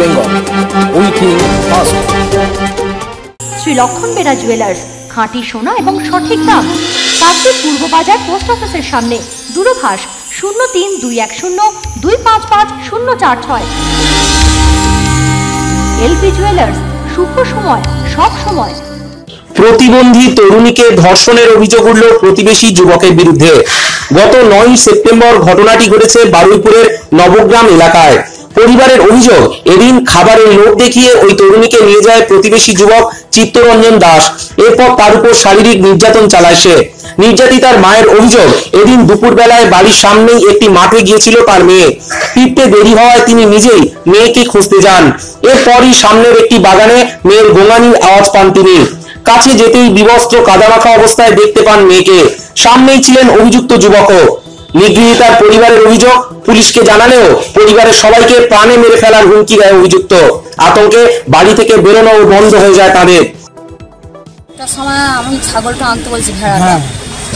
Bengal we think first Shri Lakshman jewellers খাঁটি সোনা এবং সঠিক দাম। পূর্ব বাজার পোস্ট অফিসের সামনে দূরভাষ শূন্য তিন দুই এক শূন্য দুই পাঁচ পাঁচ শূন্য চার ছয়। এলপি জুয়েলার্স শুভ সময় সব সময়। প্রতিবন্ধী তরুণীকে ধর্ষণের অভিযোগ উঠল প্রতিবেশী যুবকের বিরুদ্ধে। গত নয় সেপ্টেম্বর ঘটনাটি ঘটেছে বারুইপুরের নবগ্রাম এলাকায়। পরিবারের অভিযোগ। এদিন খাবারের লোভ দেখিয়ে ওই তরুণীকে নিয়ে যায় প্রতিবেশী যুবক চিত্তরঞ্জন দাস। এরপর তার উপর শারীরিক নির্যাতন চালায় সে। নির্যাতিতার মায়ের অভিযোগ, এদিন দুপুরবেলায় বাড়ির সামনেই একটি মাঠে গিয়েছিল তার মেয়ে। ফিরতে দেরি হওয়ায় তিনি নিজেই মেয়েকে খুঁজতে যান। এরপরই সামনের একটি বাগানে মেয়ের গোঙানির আওয়াজ পান তিনি। কাছে যেতেই বিবস্ত্র কাদা কাদামাখা অবস্থায় দেখতে পান মেয়েকে। সামনেই ছিলেন অভিযুক্ত যুবকও। নিগৃহীতার পরিবারের অভিযোগ পুলিশকে জানালেও পরিবারের সবাইকে প্রাণে মেরে ফেলার হুমকি দেয় অভিযুক্ত। আতঙ্কে বাড়ি থেকে বেরোনো বন্ধ হয়ে যায় তাদের। একটা সময় আমি ছাগলটা আনতে বলছি ভেড়াটা।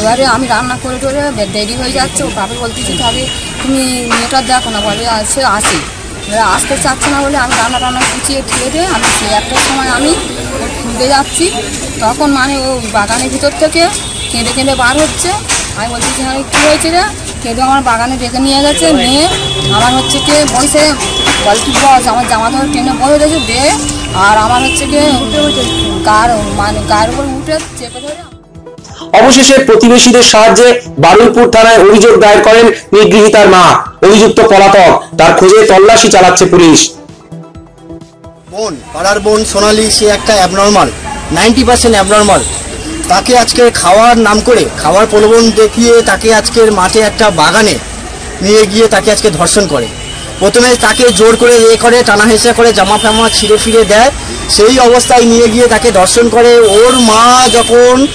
এবারে আমি রান্না করে টরে বে- দেরি হয়ে যাচ্ছে ও বাপে বলতেছি তাহলে তুমি মেয়েটা দেখো না বলে আছে আসি। এবারে আসতে চাচ্ছে না বলে আমি রান্না টান্না গুছিয়ে খেয়ে দিয়ে আমি সেই একটার সময় আমি খুঁজতে যাচ্ছি। তখন মানে ও বাগানের ভিতর থেকে কেঁদে কেঁদে বার হচ্ছে। আমি বলছি যে হ্যাঁ কী হয়েছে রে? কেঁদে আমার বাগানে ডেকে নিয়ে গেছে নিয়ে আমার হচ্ছে কি বসে বলটি বস আমার জামা ধরে টেনে বসে দিয়েছে দে। আর আমার হচ্ছে কি গার মানে গায়ের উপর উঠে চেপে ধরে অবশেষে প্রতিবেশীদের সাহায্যে বারুইপুর থানায় অভিযোগ দায়ের করেন নিগৃহীতার মা অভিযুক্ত পলাতক। তার খোঁজে তল্লাশি চালাচ্ছে পুলিশ। বোন পাড়ার বোন সোনালি সে একটা অ্যাবনর্মাল নাইনটি পার্সেন্ট অ্যাবনর্মাল তাকে আজকে খাওয়ার নাম করে, খাওয়ার প্রলোভন দেখিয়ে তাকে আজকের মাঠে একটা বাগানে নিয়ে গিয়ে তাকে আজকে ধর্ষণ করে। প্রথমে তাকে জোর করে এ করে টানা হেসা করে জামা ফামা ছিঁড়ে ফিরে দেয়। সেই অবস্থায় নিয়ে গিয়ে তাকে ধর্ষণ করে। ওর মা যখন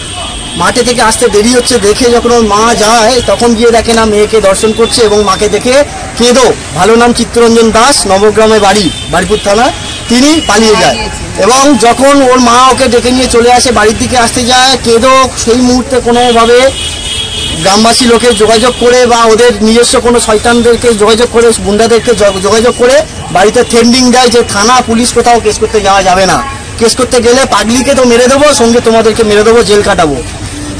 মাঠে থেকে আসতে দেরি হচ্ছে, দেখে যখন ওর মা যায়, তখন গিয়ে দেখে না, মেয়েকে দর্শন করছে এবং মাকে দেখে কেঁদো। ভালো নাম চিত্তরঞ্জন দাস, নবগ্রামে বাড়ি, বারিপুর থানা। তিনি পালিয়ে যায়। এবং যখন ওর মা ওকে ডেকে নিয়ে চলে আসে, বাড়ির দিকে আসতে যায়, কেঁদো, সেই মুহূর্তে কোনোভাবে গ্রামবাসী লোকে যোগাযোগ করে বা ওদের নিজস্ব কোনো শয়তানদেরকে যোগাযোগ করে, গুন্ডাদেরকে যোগাযোগ করে বাড়িতে থ্রেন্ডিং দেয় যে, থানা, পুলিশ কোথাও কেস করতে যাওয়া যাবে না। কেস করতে গেলে পাগলিকে তো মেরে দেবো, সঙ্গে তোমাদেরকে মেরে দেবো, জেল কাটাবো।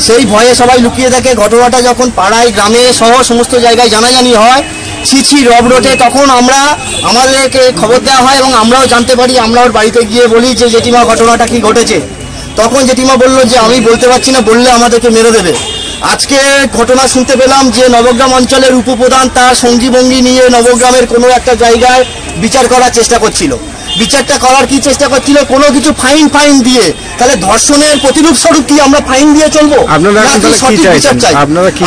সেই ভয়ে সবাই লুকিয়ে থাকে। ঘটনাটা যখন পাড়ায়, গ্রামে সহ সমস্ত জায়গায় জানাজানি হয়। ছিছি রব রোডে তখন আমরা আমাদেরকে খবর দেওয়া হয় এবং আমরাও জানতে পারি আমরা ওর বাড়িতে গিয়ে বলি যে জেঠিমা, ঘটনাটা কি ঘটেছে। তখন জেঠিমা বলল যে, আমি বলতে পারছি না, বললে আমাদেরকে মেরে দেবে। আজকে ঘটনা শুনতে পেলাম যে, নবগ্রাম অঞ্চলের উপপ্রধান তার সঙ্গীভঙ্গি নিয়ে নবগ্রামের কোনো একটা জায়গায় বিচার করার চেষ্টা করছিল। বিচারটা করার কি চেষ্টা করছিল? কোনো কিছু ফাইন ফাইন দিয়ে। তাহলে ধর্ষণের প্রতিরূপ স্বরূপ কি আমরা ফাইন দিয়ে চলবো? সঠিক বিচার চাই?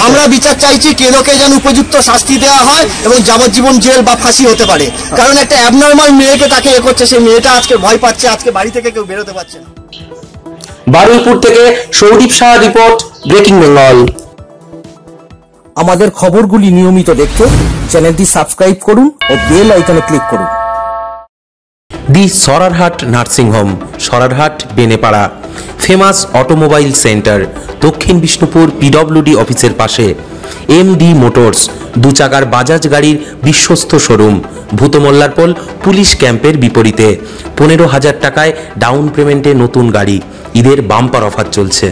আমরা বিচার চাইছি কেলোকে যেন উপযুক্ত শাস্তি দেওয়া হয় এবং যাবজ্জীবন জেল বা ফাঁসি হতে পারে। কারণ একটা অ্যাবনর্মাল মেয়েকে তাকে এ করছে সেই মেয়েটা আজকে ভয় পাচ্ছে আজকে বাড়ি থেকে কেউ বেরোতে পারছে না। বারুইপুর থেকে Saudip Saha report breaking Bengal. আমাদের খবরগুলি নিয়মিত দেখতে চ্যানেলটি সাবস্ক্রাইব করুন ও বেল আইকনে ক্লিক করুন। The Sorarhat nursing home Sorarhat Benepara. Famous automobile centre, দক্ষিণ বিষ্ণুপুর পিডব্লিউডি অফিসের পাশে। এম ডি মোটরস দু চাকার বাজাজ গাড়ির বিশ্বস্ত শোরুম, ভূতমল্লারপোল পুলিশ ক্যাম্পের বিপরীতে। পনেরো হাজার টাকায় ডাউন পেমেন্টে নতুন গাড়ি, ঈদের বাম্পার অফার চলছে।